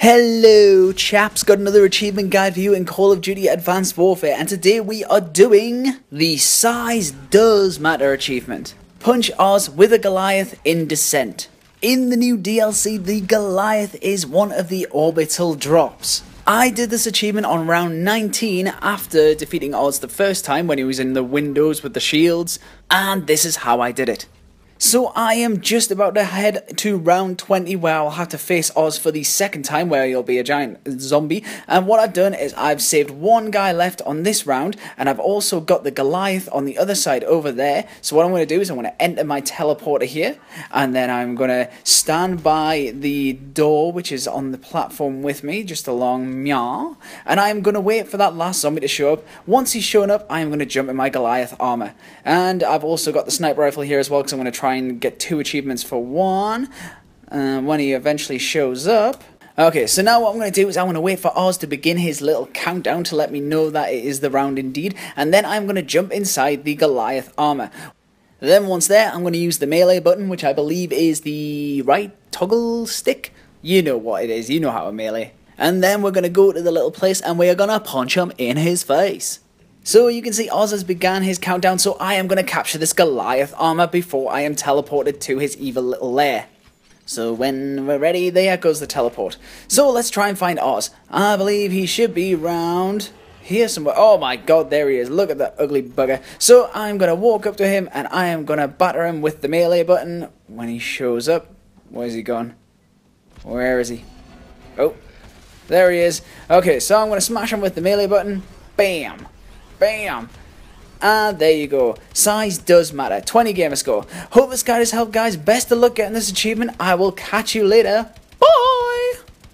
Hello chaps, got another achievement guide for you in Call of Duty Advanced Warfare and today we are doing the Size Does Matter achievement. Punch Oz with a Goliath in Descent. In the new DLC, the Goliath is one of the orbital drops. I did this achievement on round 19 after defeating Oz the first time when he was in the windows with the shields, and this is how I did it. So I am just about to head to round 20 where I'll have to face Oz for the second time where he'll be a giant zombie. And what I've done is I've saved one guy left on this round and I've also got the Goliath on the other side over there. So what I'm going to do is I'm going to enter my teleporter here and then I'm going to stand by the door which is on the platform with me just along meow and I'm going to wait for that last zombie to show up. Once he's shown up I'm going to jump in my Goliath armor. And I've also got the sniper rifle here as well because I'm going to try try and get two achievements for one uh, when he eventually shows up. Okay, so now what I'm going to do is I'm going to wait for Oz to begin his little countdown to let me know that it is the round indeed, and then I'm going to jump inside the Goliath armor. Then once there, I'm going to use the melee button, which I believe is the right toggle stick. You know what it is, you know how to melee. And then we're going to go to the little place and we are going to punch him in his face. So you can see Oz has began his countdown, so I am going to capture this Goliath armor before I am teleported to his evil little lair. So when we're ready, there goes the teleport. So let's try and find Oz. I believe he should be round here somewhere. Oh my god, there he is. Look at that ugly bugger. So I'm going to walk up to him and I am going to batter him with the melee button when he shows up. Where's he gone? Where is he? Oh, there he is. Okay, so I'm going to smash him with the melee button. Bam. Bam! And there you go. Size does matter. 20 gamer score. Hope this guide has helped, guys. Best of luck getting this achievement. I will catch you later. Bye!